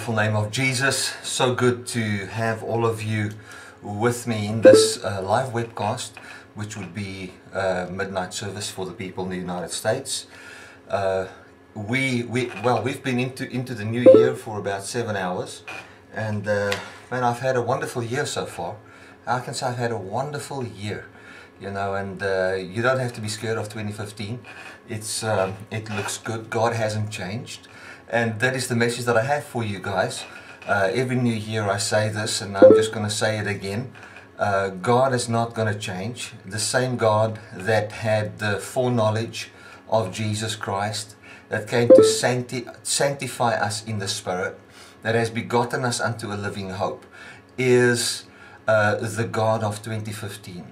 wonderful name of Jesus. So good to have all of you with me in this uh, live webcast, which would be uh, midnight service for the people in the United States. Uh, we, we, well, we've been into, into the new year for about seven hours, and uh, man, I've had a wonderful year so far. I can say I've had a wonderful year, you know, and uh, you don't have to be scared of 2015. It's, um, it looks good. God hasn't changed. And that is the message that I have for you guys. Uh, every new year I say this, and I'm just going to say it again. Uh, God is not going to change. The same God that had the foreknowledge of Jesus Christ, that came to sancti- sanctify us in the Spirit, that has begotten us unto a living hope, is uh, the God of 2015.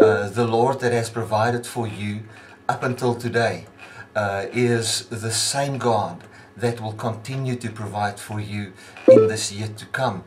Uh, the Lord that has provided for you up until today uh, is the same God that will continue to provide for you in this year to come.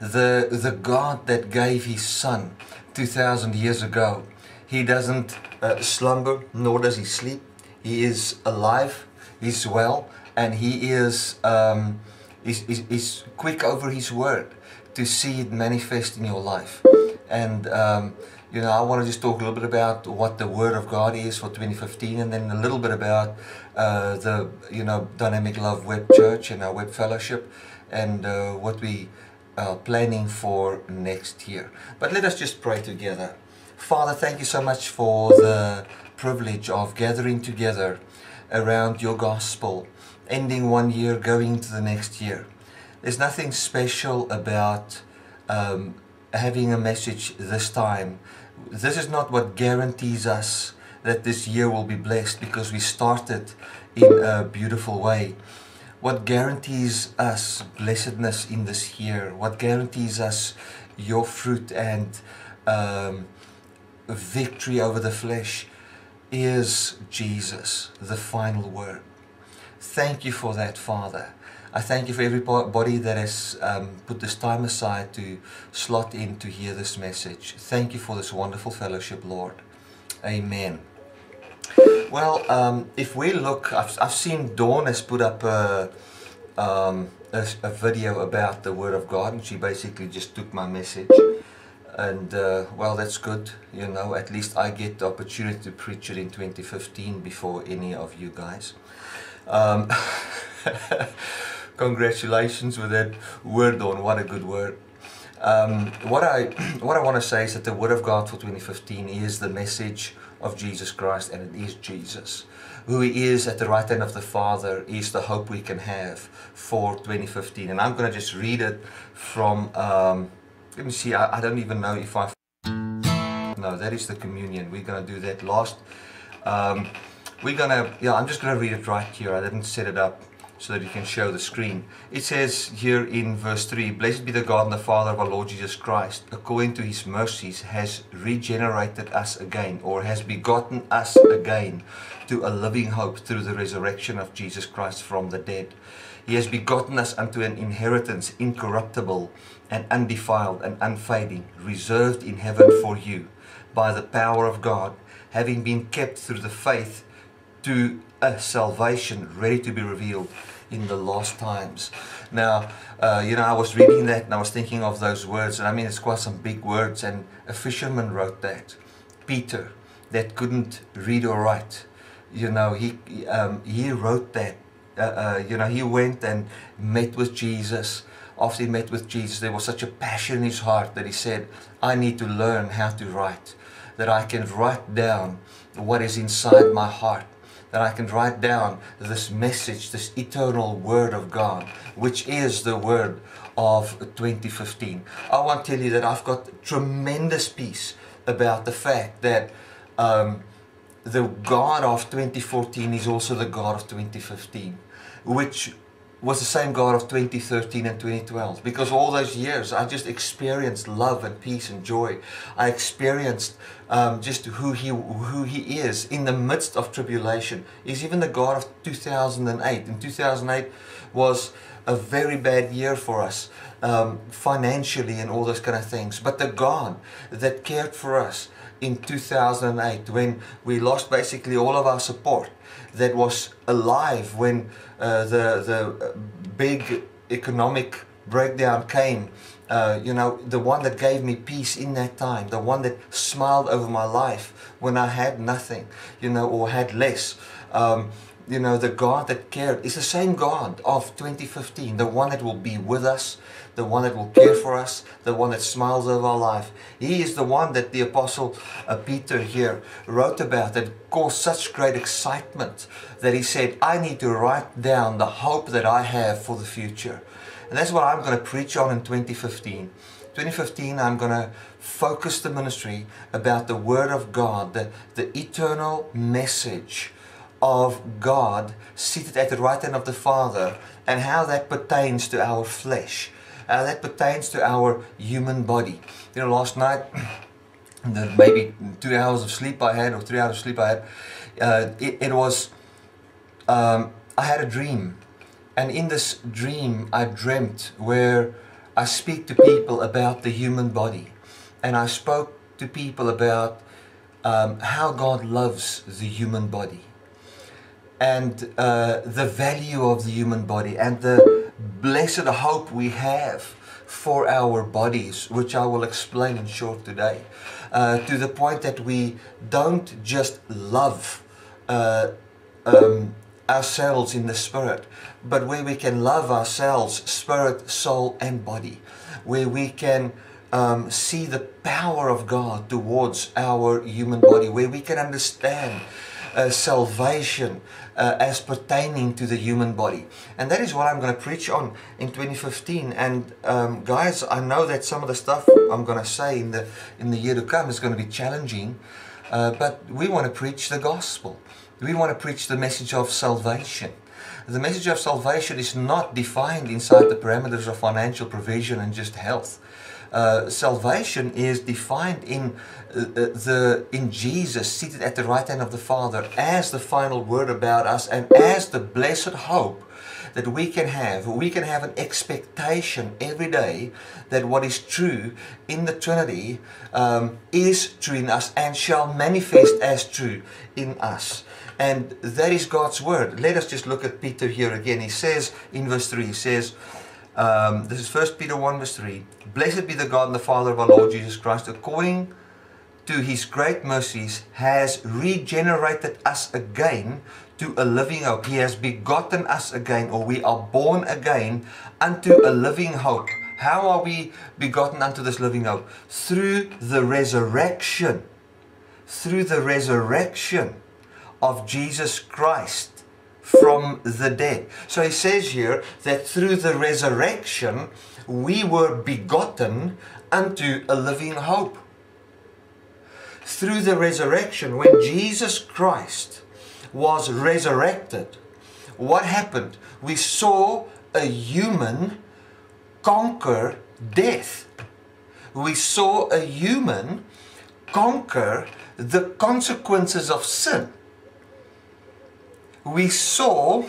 The, the God that gave his son 2,000 years ago, he doesn't uh, slumber nor does he sleep. He is alive, he's well, and he is, um, is, is, is quick over his word to see it manifest in your life. And um, you know, I want to just talk a little bit about what the Word of God is for 2015, and then a little bit about uh, the, you know, Dynamic Love Web Church and our Web Fellowship, and uh, what we are planning for next year. But let us just pray together. Father, thank you so much for the privilege of gathering together around your gospel, ending one year, going to the next year. There's nothing special about um, having a message this time. This is not what guarantees us that this year will be blessed because we started in a beautiful way. What guarantees us blessedness in this year? What guarantees us your fruit and um, victory over the flesh is Jesus, the final word. Thank you for that, Father. I thank you for everybody that has um, put this time aside to slot in to hear this message. Thank you for this wonderful fellowship, Lord. Amen. Well, um, if we look, I've, I've seen Dawn has put up a, um, a, a video about the Word of God, and she basically just took my message. And uh, well, that's good. You know, at least I get the opportunity to preach it in 2015 before any of you guys. Um, congratulations with that word on. What a good word. Um, what I what I want to say is that the Word of God for 2015 is the message of Jesus Christ, and it is Jesus. Who He is at the right hand of the Father is the hope we can have for 2015. And I'm going to just read it from. Um, let me see. I, I don't even know if I. No, that is the communion. We're going to do that last. Um, we're going to. Yeah, I'm just going to read it right here. I didn't set it up so that you can show the screen. It says here in verse 3 Blessed be the God and the Father of our Lord Jesus Christ, according to his mercies, has regenerated us again, or has begotten us again to a living hope through the resurrection of Jesus Christ from the dead. He has begotten us unto an inheritance incorruptible and undefiled and unfading, reserved in heaven for you, by the power of God, having been kept through the faith to a salvation ready to be revealed in the last times. Now, uh, you know, I was reading that and I was thinking of those words, and I mean, it's quite some big words. And a fisherman wrote that. Peter, that couldn't read or write, you know, he um, he wrote that. Uh, uh, you know, he went and met with Jesus. After he met with Jesus, there was such a passion in his heart that he said, "I need to learn how to write, that I can write down what is inside my heart." That I can write down this message, this eternal word of God, which is the word of 2015. I want to tell you that I've got tremendous peace about the fact that um, the God of 2014 is also the God of 2015, which was the same God of 2013 and 2012 because all those years I just experienced love and peace and joy. I experienced um, just who he who he is in the midst of tribulation. He's even the God of 2008. And 2008 was a very bad year for us um, financially and all those kind of things. But the God that cared for us in 2008 when we lost basically all of our support that was alive when the the big economic breakdown came. Uh, you know, the one that gave me peace in that time, the one that smiled over my life when I had nothing, you know, or had less. Um, you know, the God that cared is the same God of 2015, the one that will be with us, the one that will care for us, the one that smiles over our life. He is the one that the Apostle uh, Peter here wrote about that caused such great excitement that he said, I need to write down the hope that I have for the future. And that's what I'm going to preach on in 2015. 2015, I'm going to focus the ministry about the Word of God, the, the eternal message of God seated at the right hand of the Father, and how that pertains to our flesh uh, that pertains to our human body. You know, last night, the maybe two hours of sleep I had, or three hours of sleep I had, uh, it, it, was, um, I had a dream. And in this dream, I dreamt where I speak to people about the human body. And I spoke to people about um, how God loves the human body and uh, the value of the human body and the blessed hope we have for our bodies, which I will explain in short today. uh, to the point that we don't just love uh, um, ourselves in the spirit, but where we can love ourselves, spirit, soul, and body, where we can um, see the power of God towards our human body, where we can understand uh, salvation uh, as pertaining to the human body. And that is what I'm going to preach on in 2015. And um, guys, I know that some of the stuff I'm going to say in the in the year to come is going to be challenging, uh, but we want to preach the gospel. We want to preach the message of salvation. The message of salvation is not defined inside the parameters of financial provision and just health. Uh, salvation is defined in uh, uh, the in Jesus seated at the right hand of the Father as the final word about us and as the blessed hope that we can have. We can have an expectation every day that what is true in the Trinity um, is true in us and shall manifest as true in us. And that is God's word. Let us just look at Peter here again. He says in verse 3, he says, um, this is 1 Peter 1 verse 3. Blessed be the God and the Father of our Lord Jesus Christ, according to his great mercies, has regenerated us again to a living hope. He has begotten us again, or we are born again unto a living hope. How are we begotten unto this living hope? Through the resurrection. Through the resurrection of Jesus Christ from the dead. So he says here that through the resurrection we were begotten unto a living hope. Through the resurrection, when Jesus Christ was resurrected, what happened? We saw a human conquer death. We saw a human conquer the consequences of sin we saw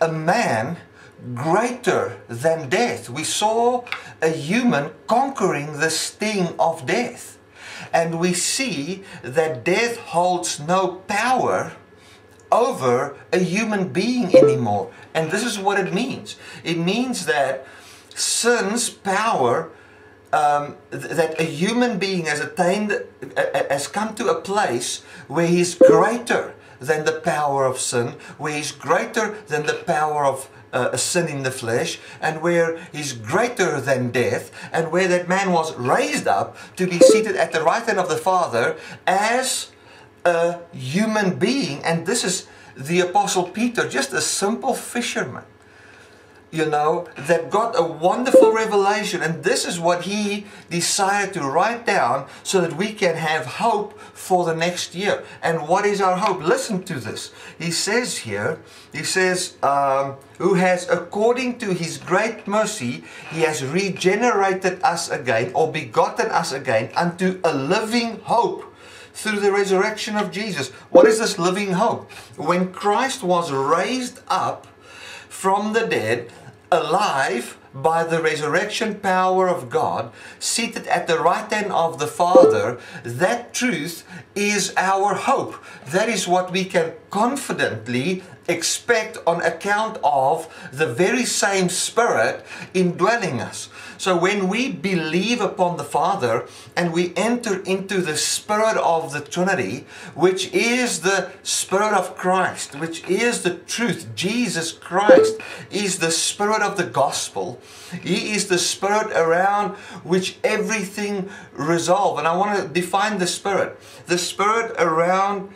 a man greater than death. We saw a human conquering the sting of death. And we see that death holds no power over a human being anymore. And this is what it means it means that sin's power. Um, th- that a human being has attained, uh, has come to a place where he's greater than the power of sin, where he's greater than the power of uh, sin in the flesh, and where he's greater than death, and where that man was raised up to be seated at the right hand of the Father as a human being. And this is the Apostle Peter, just a simple fisherman you know, that got a wonderful revelation. And this is what he decided to write down so that we can have hope for the next year. And what is our hope? Listen to this. He says here, he says, um, who has, according to his great mercy, he has regenerated us again or begotten us again unto a living hope through the resurrection of Jesus. What is this living hope? When Christ was raised up, from the dead, alive by the resurrection power of God, seated at the right hand of the Father, that truth is our hope. That is what we can confidently expect on account of the very same Spirit indwelling us. So when we believe upon the Father and we enter into the Spirit of the Trinity, which is the Spirit of Christ, which is the truth, Jesus Christ is the Spirit of the gospel. He is the Spirit around which everything resolves. And I want to define the Spirit. The Spirit around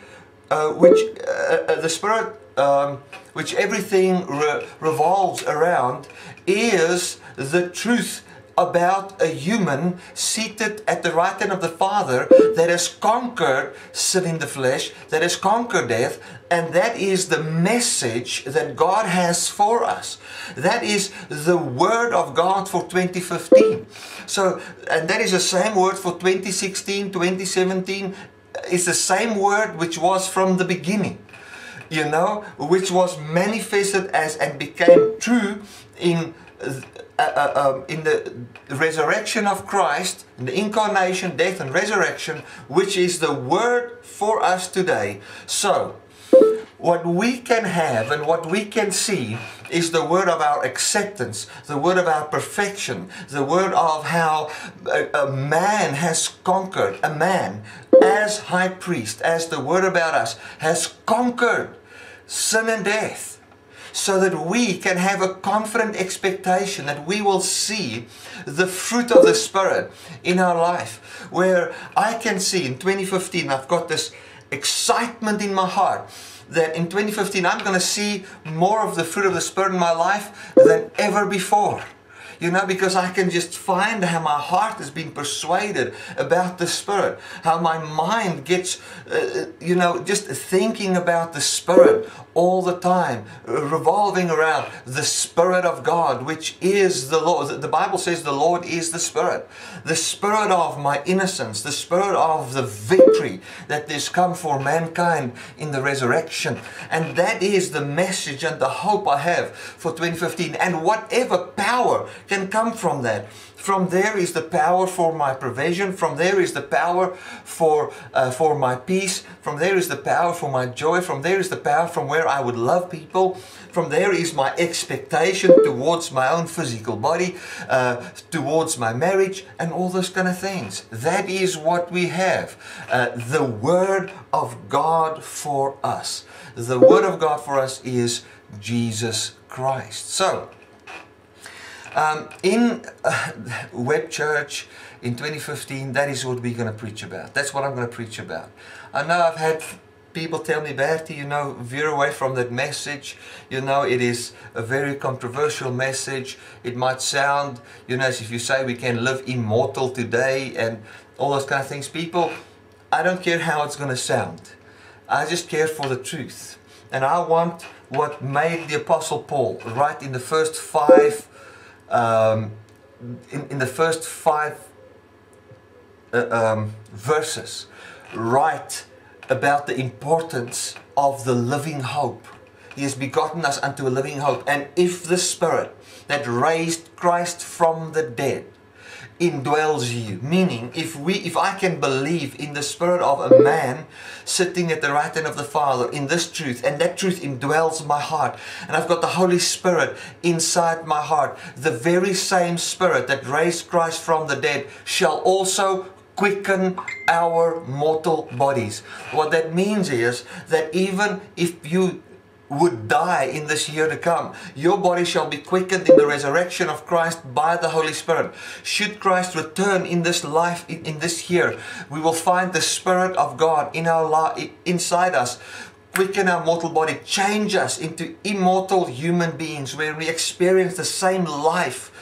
uh, which, uh, uh, the Spirit um, which everything re- revolves around is the truth about a human seated at the right hand of the Father that has conquered sin in the flesh, that has conquered death, and that is the message that God has for us. That is the word of God for 2015. So, and that is the same word for 2016, 2017. It's the same word which was from the beginning you know, which was manifested as and became true in uh, uh, um, in the resurrection of Christ, in the incarnation, death, and resurrection, which is the word for us today. So, what we can have and what we can see is the word of our acceptance, the word of our perfection, the word of how a, a man has conquered, a man as high priest, as the word about us, has conquered sin and death so that we can have a confident expectation that we will see the fruit of the Spirit in our life. Where I can see in 2015, I've got this excitement in my heart that in 2015 I'm going to see more of the fruit of the Spirit in my life than ever before. You know, because I can just find how my heart has been persuaded about the Spirit, how my mind gets, uh, you know, just thinking about the Spirit all the time, uh, revolving around the Spirit of God, which is the Lord. The Bible says the Lord is the Spirit, the Spirit of my innocence, the Spirit of the victory that is come for mankind in the resurrection. And that is the message and the hope I have for 2015. And whatever power can come from that. From there is the power for my provision. From there is the power for uh, for my peace. From there is the power for my joy. From there is the power from where I would love people. From there is my expectation towards my own physical body, uh, towards my marriage, and all those kind of things. That is what we have. Uh, the Word of God for us. The Word of God for us is Jesus Christ. So. Um, in uh, Web Church in 2015, that is what we're going to preach about. That's what I'm going to preach about. I know I've had people tell me, Bertie, you know, veer away from that message. You know, it is a very controversial message. It might sound, you know, as if you say we can live immortal today and all those kind of things. People, I don't care how it's going to sound. I just care for the truth. And I want what made the Apostle Paul, right in the first five um, in, in the first five uh, um, verses write about the importance of the living hope. He has begotten us unto a living hope. And if the Spirit that raised Christ from the dead indwells you. Meaning, if we, if I can believe in the spirit of a man sitting at the right hand of the Father in this truth, and that truth indwells my heart, and I've got the Holy Spirit inside my heart, the very same Spirit that raised Christ from the dead shall also quicken our mortal bodies. What that means is that even if you would die in this year to come. Your body shall be quickened in the resurrection of Christ by the Holy Spirit. Should Christ return in this life, in, this year, we will find the Spirit of God in our li- inside us. Quicken our mortal body, change us into immortal human beings where we experience the same life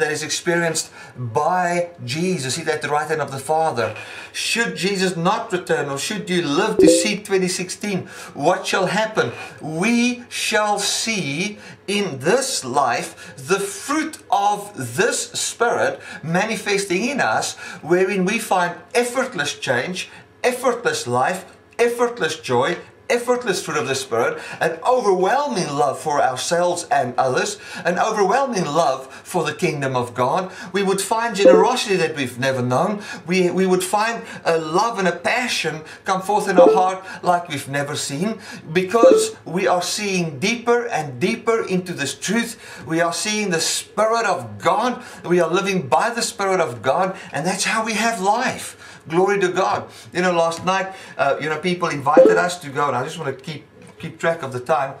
that is experienced by Jesus, He at the right hand of the Father. Should Jesus not return, or should you live to see 2016, what shall happen? We shall see in this life the fruit of this Spirit manifesting in us, wherein we find effortless change, effortless life, effortless joy, effortless fruit of the Spirit, an overwhelming love for ourselves and others, an overwhelming love for the kingdom of God. We would find generosity that we've never known. We, we would find a love and a passion come forth in our heart like we've never seen because we are seeing deeper and deeper into this truth. We are seeing the Spirit of God. We are living by the Spirit of God, and that's how we have life. Glory to God. You know, last night, uh, you know, people invited us to go, and I just want to keep keep track of the time.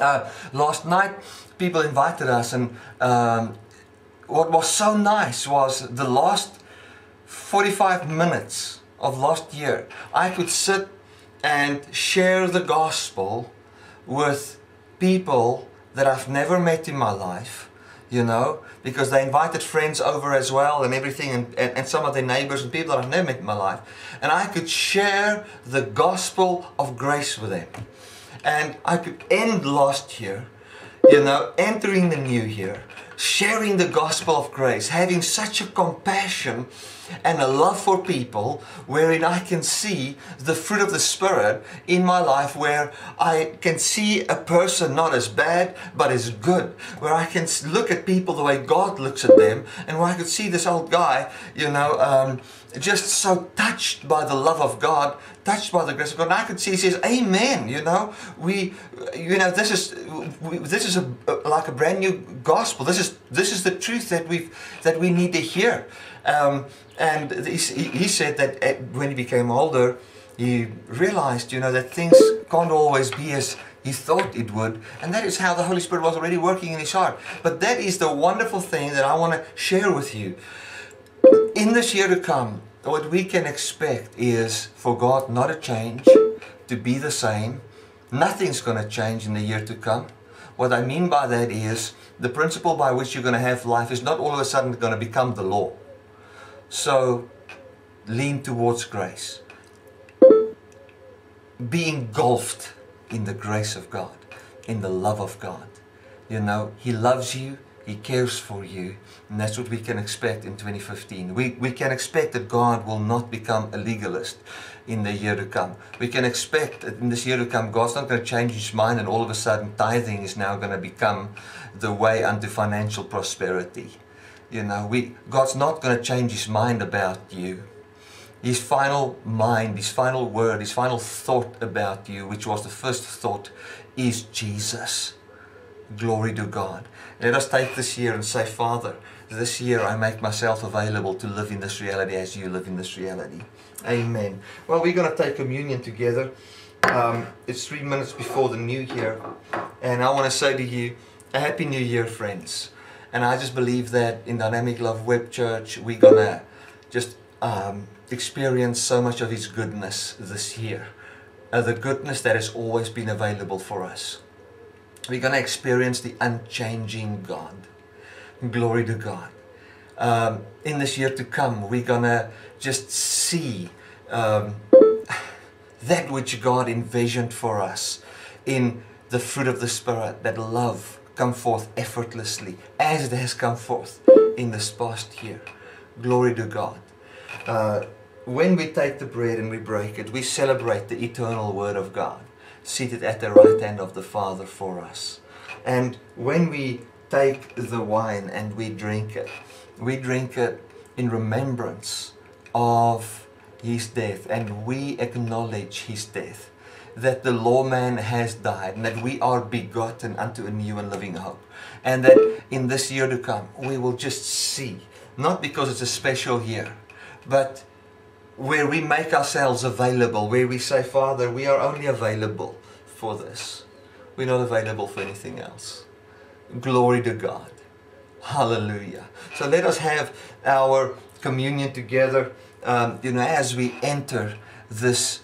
Uh, last night, people invited us, and um, what was so nice was the last 45 minutes of last year, I could sit and share the gospel with people that I've never met in my life, you know, because they invited friends over as well and everything, and, and, and, some of their neighbors and people that I've never met in my life. And I could share the gospel of grace with them. And I could end last year, you know, entering the new year, sharing the gospel of grace, having such a compassion and a love for people wherein I can see the fruit of the Spirit in my life, where I can see a person not as bad but as good, where I can look at people the way God looks at them, and where I could see this old guy, you know. Um, just so touched by the love of God, touched by the grace of God. And I could see he says, Amen. You know, we, you know, this is we, this is a, like a brand new gospel. This is this is the truth that we that we need to hear. Um, and he, he said that at, when he became older, he realized, you know, that things can't always be as he thought it would. And that is how the Holy Spirit was already working in his heart. But that is the wonderful thing that I want to share with you. In this year to come, what we can expect is for God not to change, to be the same. Nothing's going to change in the year to come. What I mean by that is the principle by which you're going to have life is not all of a sudden going to become the law. So lean towards grace. Be engulfed in the grace of God, in the love of God. You know, He loves you, He cares for you, and that's what we can expect in 2015. We, we can expect that God will not become a legalist in the year to come. We can expect that in this year to come, God's not going to change His mind and all of a sudden tithing is now going to become the way unto financial prosperity. You know, we, God's not going to change His mind about you his final mind, his final word, his final thought about you, which was the first thought, is Jesus. Glory to God. Let us take this year and say, Father, this year I make myself available to live in this reality as you live in this reality. Amen. Well, we're going to take communion together. Um, it's three minutes before the new year. And I want to say to you, a happy new year, friends. And I just believe that in Dynamic Love Web Church, we're going to just um, experience so much of His goodness this year. Uh, the goodness that has always been available for us. We're going to experience the unchanging God. Glory to God. Um, in this year to come, we're going to just see um, that which God envisioned for us in the fruit of the Spirit, that love come forth effortlessly as it has come forth in this past year. Glory to God. Uh, when we take the bread and we break it, we celebrate the eternal Word of God, seated at the right hand of the Father for us. And when we take the wine and we drink it, we drink it in remembrance of His death, and we acknowledge His death. That the lawman has died, and that we are begotten unto a new and living hope. And that in this year to come, we will just see, not because it's a special year, but where we make ourselves available, where we say, Father, we are only available for this. We're not available for anything else. Glory to God. Hallelujah. So let us have our communion together, um, you know, as we enter this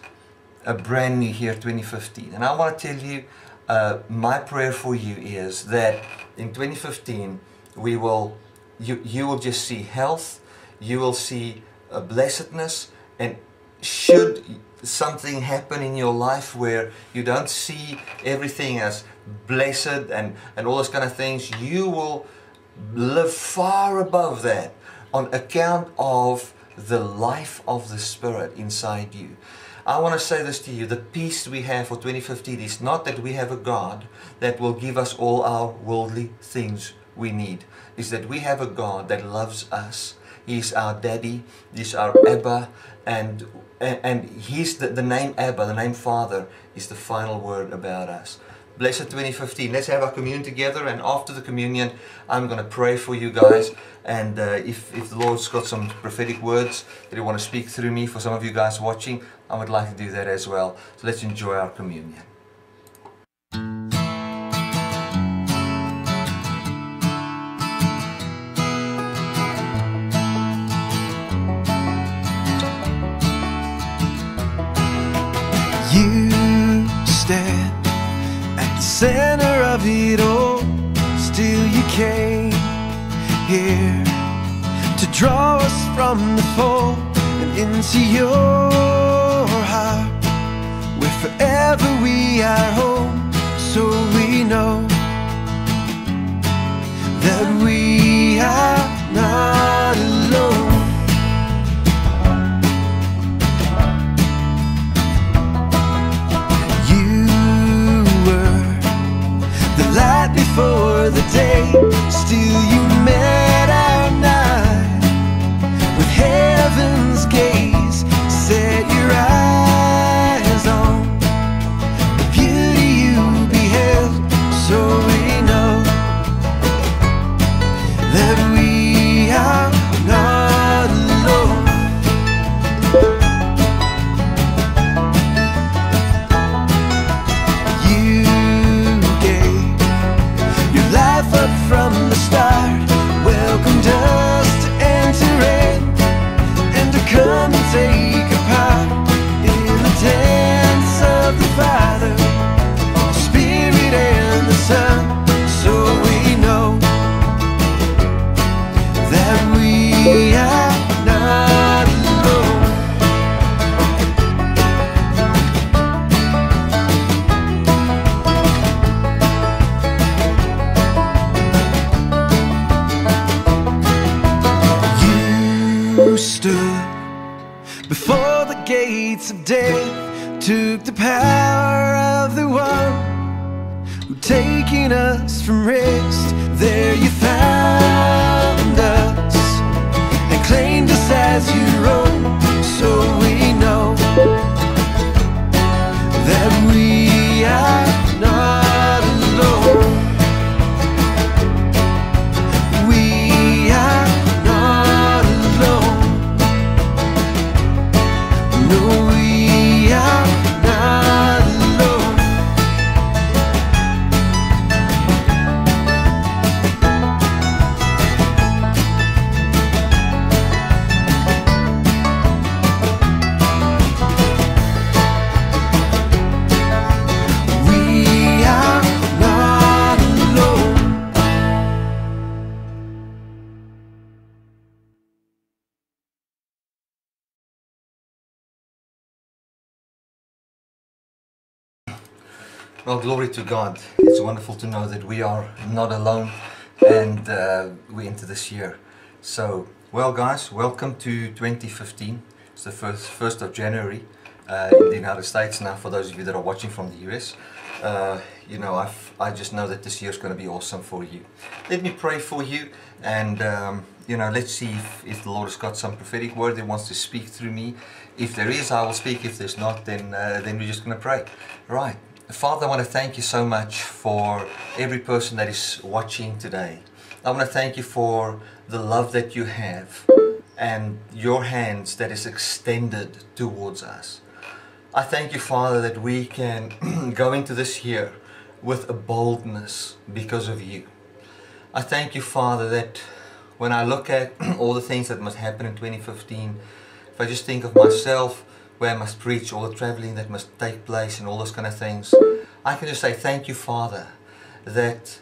uh, brand new year 2015. And I want to tell you, uh, my prayer for you is that in 2015, we will, you, you will just see health, you will see uh, blessedness, and should something happen in your life where you don't see everything as blessed and, and all those kind of things, you will live far above that on account of the life of the Spirit inside you. I want to say this to you the peace we have for 2015 is not that we have a God that will give us all our worldly things we need, is that we have a God that loves us. He's our daddy, he's our Abba, and and he's the, the name Abba, the name Father, is the final word about us. Blessed 2015. Let's have our communion together, and after the communion, I'm going to pray for you guys. And uh, if, if the Lord's got some prophetic words that He want to speak through me for some of you guys watching, I would like to do that as well. So let's enjoy our communion. From the fall and into your heart, where forever we are home. So we know that we are not alone. You were the light before the day. Still, you met Well, glory to God. It's wonderful to know that we are not alone and uh, we enter this year. So, well, guys, welcome to 2015. It's the first, 1st of January uh, in the United States now, for those of you that are watching from the US. Uh, you know, I've, I just know that this year is going to be awesome for you. Let me pray for you and, um, you know, let's see if, if the Lord has got some prophetic word that wants to speak through me. If there is, I will speak. If there's not, then, uh, then we're just going to pray. Right. Father, I want to thank you so much for every person that is watching today. I want to thank you for the love that you have and your hands that is extended towards us. I thank you, Father, that we can go into this year with a boldness because of you. I thank you, Father, that when I look at all the things that must happen in 2015, if I just think of myself, where I must preach, all the traveling that must take place, and all those kind of things, I can just say, Thank you, Father, that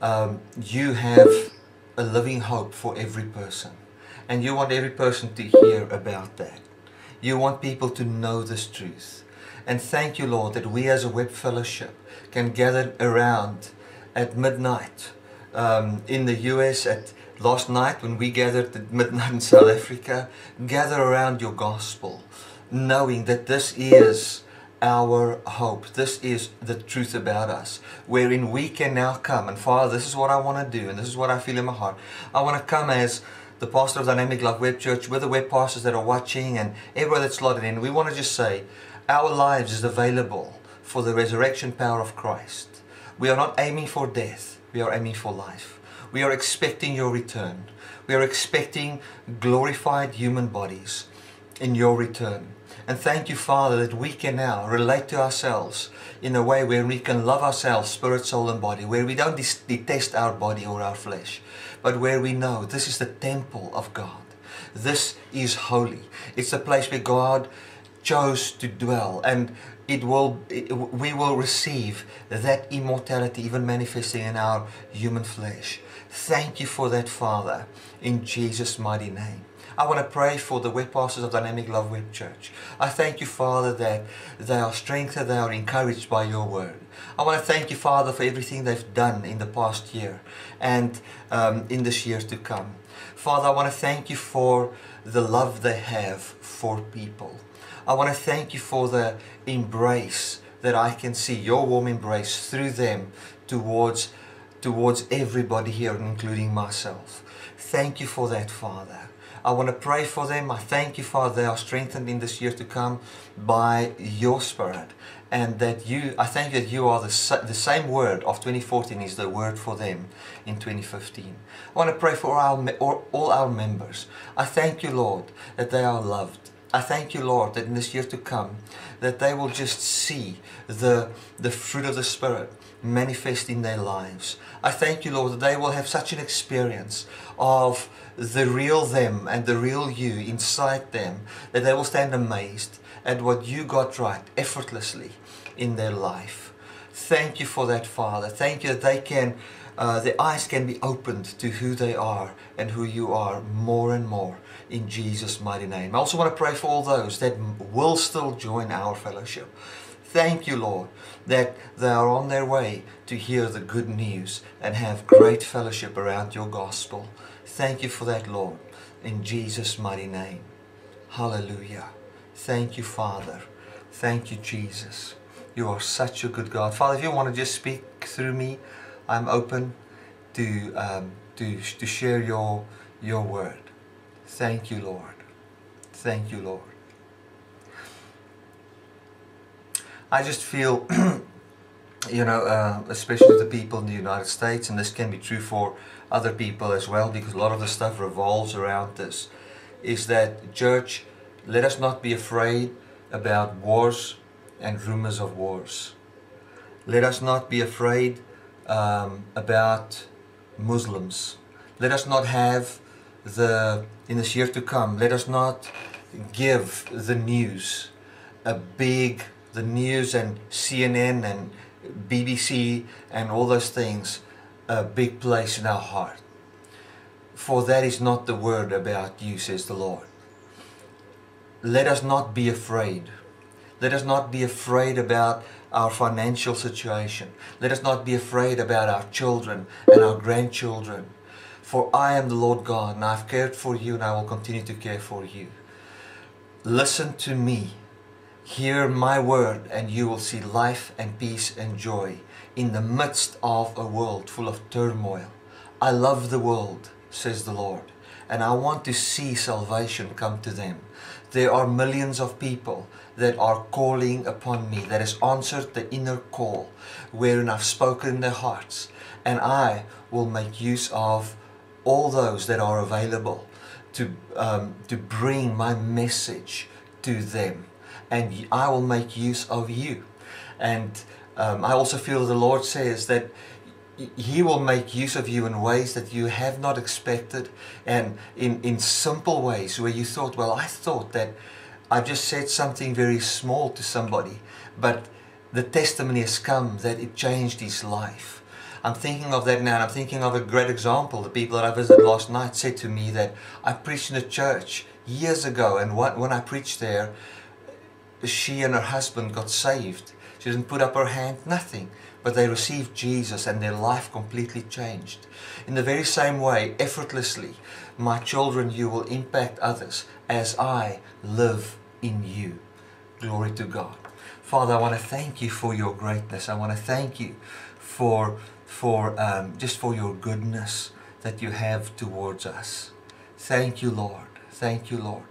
um, you have a living hope for every person. And you want every person to hear about that. You want people to know this truth. And thank you, Lord, that we as a web fellowship can gather around at midnight um, in the US at last night when we gathered at midnight in South Africa, gather around your gospel, knowing that this is our hope. This is the truth about us, wherein we can now come. And Father, this is what I want to do, and this is what I feel in my heart. I want to come as the pastor of Dynamic Love Web Church with the web pastors that are watching and everyone that's slotted in. We want to just say, our lives is available for the resurrection power of Christ. We are not aiming for death, we are aiming for life. We are expecting your return. We are expecting glorified human bodies in your return. And thank you, Father, that we can now relate to ourselves in a way where we can love ourselves, spirit, soul, and body, where we don't detest our body or our flesh, but where we know this is the temple of God. This is holy. It's a place where God chose to dwell, and it will, it, we will receive that immortality even manifesting in our human flesh. Thank you for that, Father, in Jesus' mighty name. I want to pray for the pastors of Dynamic Love Web Church. I thank you, Father, that they are strengthened, they are encouraged by your word. I want to thank you, Father, for everything they've done in the past year and um, in this year to come. Father, I want to thank you for the love they have for people. I want to thank you for the embrace that I can see, your warm embrace through them towards, towards everybody here, including myself. Thank you for that, Father. I want to pray for them. I thank you, Father, they are strengthened in this year to come by your Spirit. And that you, I thank you that you are the, the same word of 2014 is the word for them in 2015. I want to pray for our, all our members. I thank you, Lord, that they are loved. I thank you, Lord, that in this year to come, that they will just see the, the fruit of the Spirit manifest in their lives. I thank you, Lord, that they will have such an experience of the real them and the real you inside them that they will stand amazed at what you got right effortlessly in their life. Thank you for that, Father. Thank you that they can, uh, their eyes can be opened to who they are and who you are more and more in Jesus' mighty name. I also want to pray for all those that will still join our fellowship. Thank you, Lord, that they are on their way to hear the good news and have great fellowship around your gospel. Thank you for that, Lord, in Jesus' mighty name. Hallelujah. Thank you, Father. Thank you, Jesus. You are such a good God. Father, if you want to just speak through me, I'm open to, um, to, to share your, your word. Thank you, Lord. Thank you, Lord. I just feel, you know, uh, especially the people in the United States, and this can be true for other people as well, because a lot of the stuff revolves around this, is that church, let us not be afraid about wars and rumors of wars. Let us not be afraid um, about Muslims. Let us not have the, in this year to come, let us not give the news a big the news and CNN and BBC and all those things a big place in our heart. For that is not the word about you, says the Lord. Let us not be afraid. Let us not be afraid about our financial situation. Let us not be afraid about our children and our grandchildren. For I am the Lord God, and I've cared for you, and I will continue to care for you. Listen to me Hear my word and you will see life and peace and joy in the midst of a world full of turmoil. I love the world, says the Lord, and I want to see salvation come to them. There are millions of people that are calling upon me, that has answered the inner call, wherein I've spoken in their hearts, and I will make use of all those that are available to, um, to bring my message to them and I will make use of you. And um, I also feel the Lord says that he will make use of you in ways that you have not expected and in, in simple ways where you thought, well, I thought that I just said something very small to somebody, but the testimony has come that it changed his life. I'm thinking of that now, and I'm thinking of a great example. The people that I visited last night said to me that I preached in a church years ago, and when I preached there, she and her husband got saved. She didn't put up her hand, nothing. But they received Jesus and their life completely changed. In the very same way, effortlessly, my children, you will impact others as I live in you. Glory to God. Father, I want to thank you for your greatness. I want to thank you for, for um, just for your goodness that you have towards us. Thank you, Lord. Thank you, Lord.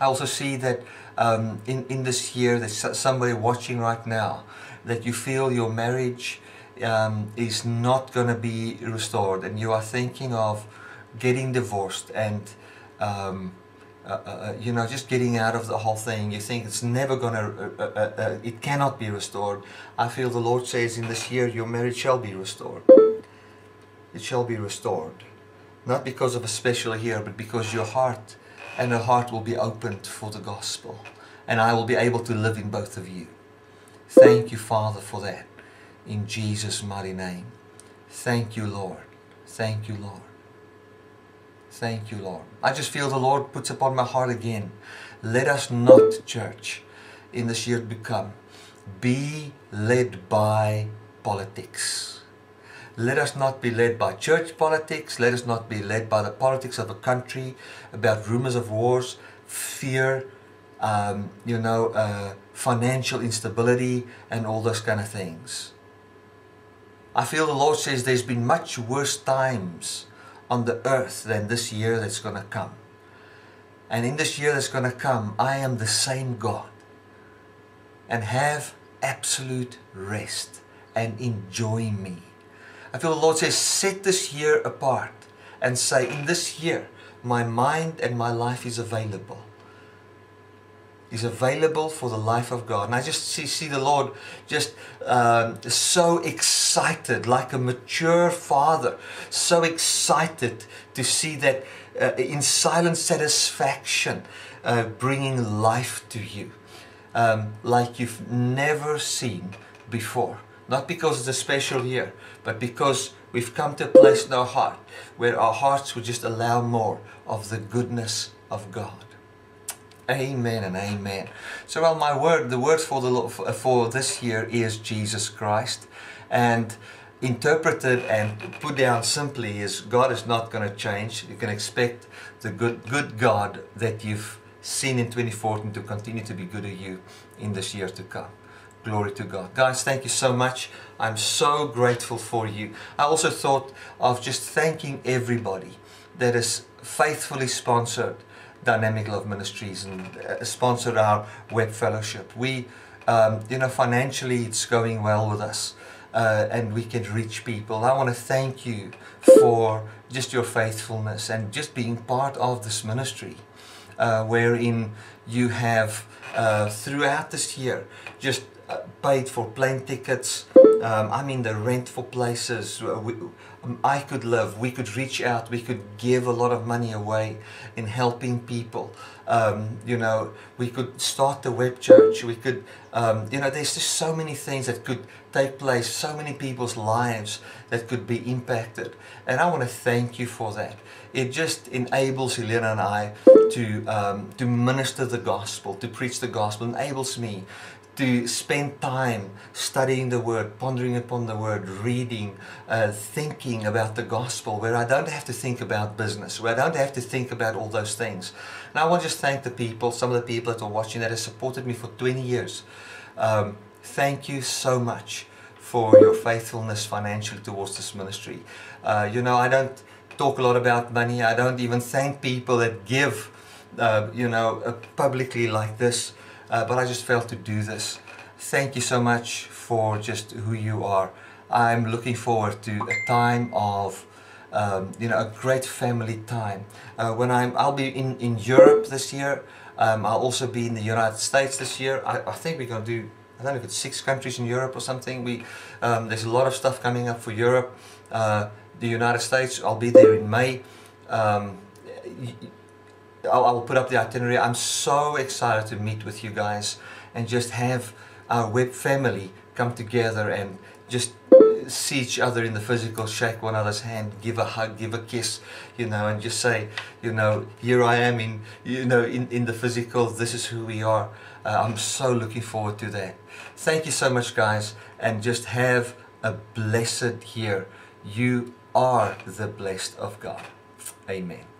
I also see that um, in, in this year, there's somebody watching right now, that you feel your marriage um, is not going to be restored and you are thinking of getting divorced and um, uh, uh, uh you know just getting out of the whole thing you think it's never going to uh, uh, uh, it cannot be restored i feel the lord says in this year your marriage shall be restored it shall be restored not because of a special year but because your heart and her heart will be opened for the gospel. And I will be able to live in both of you. Thank you, Father, for that. In Jesus' mighty name. Thank you, Lord. Thank you, Lord. Thank you, Lord. I just feel the Lord puts upon my heart again. Let us not, church, in this year to become, be led by politics. Let us not be led by church politics. Let us not be led by the politics of a country, about rumors of wars, fear, um, you know, uh, financial instability, and all those kind of things. I feel the Lord says there's been much worse times on the earth than this year that's going to come. And in this year that's going to come, I am the same God. And have absolute rest and enjoy me. I feel the Lord says, set this year apart and say, in this year, my mind and my life is available. Is available for the life of God. And I just see, see the Lord just um, so excited, like a mature father, so excited to see that uh, in silent satisfaction, uh, bringing life to you um, like you've never seen before. Not because it's a special year, but because we've come to a place in our heart where our hearts would just allow more of the goodness of God. Amen and amen. So, well, my word, the word for the uh, for this year is Jesus Christ, and interpreted and put down simply is God is not going to change. You can expect the good good God that you've seen in 2014 to continue to be good to you in this year to come. Glory to God. Guys, thank you so much. I'm so grateful for you. I also thought of just thanking everybody that has faithfully sponsored Dynamic Love Ministries and uh, sponsored our web fellowship. We, um, you know, financially it's going well with us. Uh, and we can reach people. I want to thank you for just your faithfulness and just being part of this ministry uh, wherein you have uh, throughout this year just paid for plane tickets. Um, I mean, the rent for places. Uh, we, um, I could live. We could reach out. We could give a lot of money away in helping people. Um, you know, we could start the web church. We could, um, you know, there's just so many things that could take place. So many people's lives that could be impacted. And I want to thank you for that it just enables Helena and I to, um, to minister the gospel, to preach the gospel, enables me to spend time studying the word, pondering upon the word, reading, uh, thinking about the gospel, where I don't have to think about business, where I don't have to think about all those things. And I want to just thank the people, some of the people that are watching that have supported me for 20 years. Um, thank you so much for your faithfulness financially towards this ministry. Uh, you know, I don't talk a lot about money. I don't even thank people that give, uh, you know, uh, publicly like this. Uh, but I just felt to do this. Thank you so much for just who you are. I'm looking forward to a time of, um, you know, a great family time. Uh, when I'm, I'll be in, in Europe this year. Um, I'll also be in the United States this year. I, I think we're going to do, I don't know if it's six countries in Europe or something. We, um, there's a lot of stuff coming up for Europe. Uh, the United States. I'll be there in May. Um, I'll, I'll, put up the itinerary. I'm so excited to meet with you guys and just have our web family come together and just see each other in the physical, shake one another's hand, give a hug, give a kiss, you know, and just say, you know, here I am in, you know, in, in the physical, this is who we are. Uh, I'm so looking forward to that. Thank you so much, guys, and just have a blessed year. You are the blessed of God. Amen.